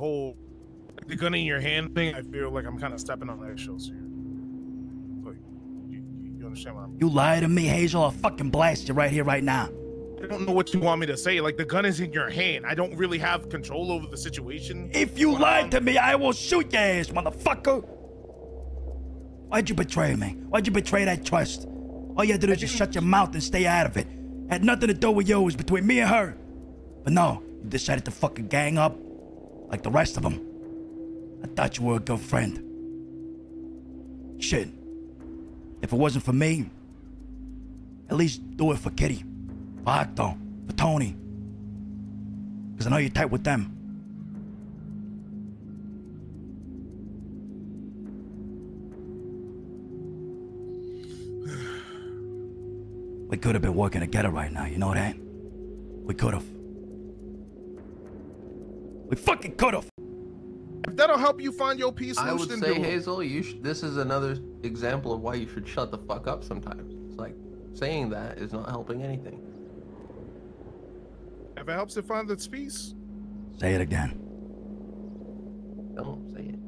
whole like, the gun in your hand thing. I feel like I'm kind of stepping on eggshells here. Like, you, understand what I'm? You lie to me, Hazel, I'll fucking blast you right here, right now. I don't know what you want me to say. Like the gun is in your hand. I don't really have control over the situation. If you lied to me, I will shoot your ass, motherfucker. Why'd you betray me? Why'd you betray that trust? All you had to do is just shut your mouth and stay out of it. Had nothing to do with you. It was between me and her. But no, you decided to fucking gang up like the rest of them. I thought you were a good friend. Shit. If it wasn't for me, at least do it for Kitty, for Octo, for Tony. Because I know you're tight with them. We could have been working together right now, you know that? We could have. We fucking could have. If that'll help you find your peace, I would then say, do it. Hazel, you sh- this is another example of why you should shut the fuck up sometimes. It's like saying that is not helping anything. If it helps to find its peace, Say it again. Don't say it.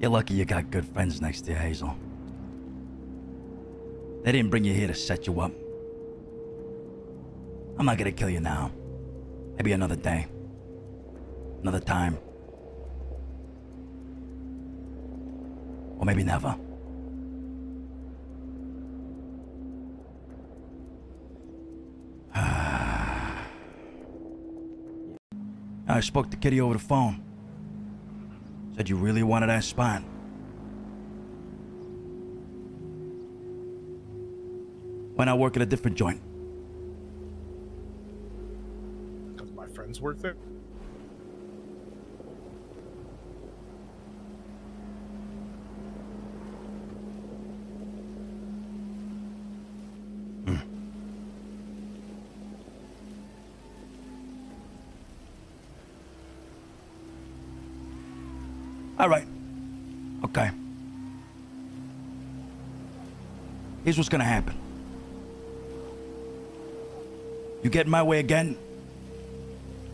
You're lucky you got good friends next to you, Hazel. They didn't bring you here to set you up. I'm not gonna kill you now. Maybe another day. Another time. Or maybe never. I spoke to Kitty over the phone. Said you really wanted that spot. Why not work at a different joint? because my friends work there. All right. Okay. Here's what's gonna happen. You get in my way again,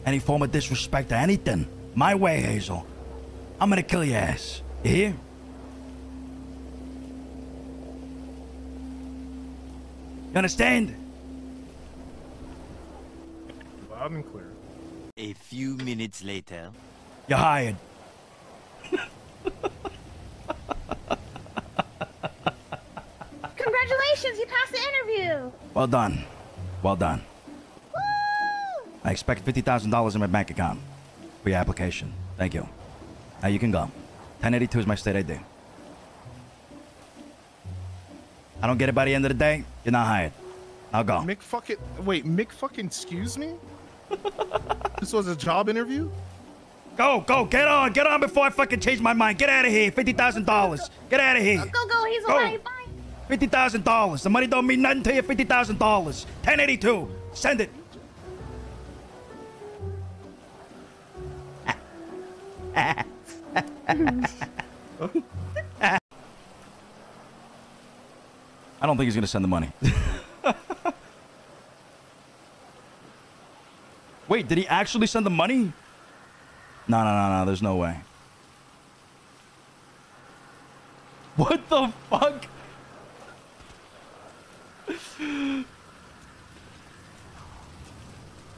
any form of disrespect or anything, my way, Hazel, I'm gonna kill your ass. You hear? You understand? Loud and clear. A few minutes later. You're hired. You passed the interview. Well done. Well done. Woo! I expect $50,000 in my bank account for your application. Thank you. Now you can go. 1082 is my state ID. I don't get it by the end of the day, you're not hired. I'll go. Mick fucking wait, Mick fucking excuse me? this was a job interview? Go, go, get on, get on before I fucking change my mind. Get out of here. $50,000. Get out of here. Go, go, Hazel. Go. Bye, bye. $50,000. The money don't mean nothing to you. $50,000. 1082. Send it. I don't think he's going to send the money. Wait, did he actually send the money? No, no, no, no. There's no way. What the fuck?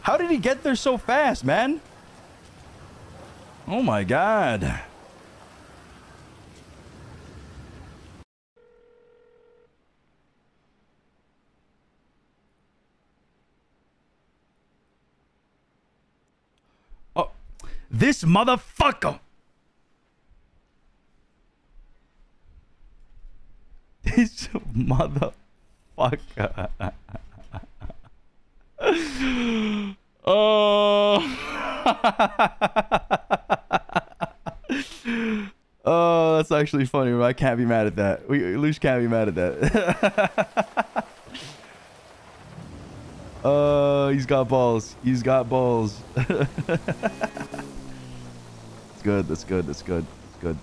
How did he get there so fast, man? Oh my god. Oh, this motherfucker. This motherfucker. oh. oh, that's actually funny. I can't be mad at that. We Lush can't be mad at that. Oh, he's got balls. He's got balls. It's good. That's good. That's good. That's good.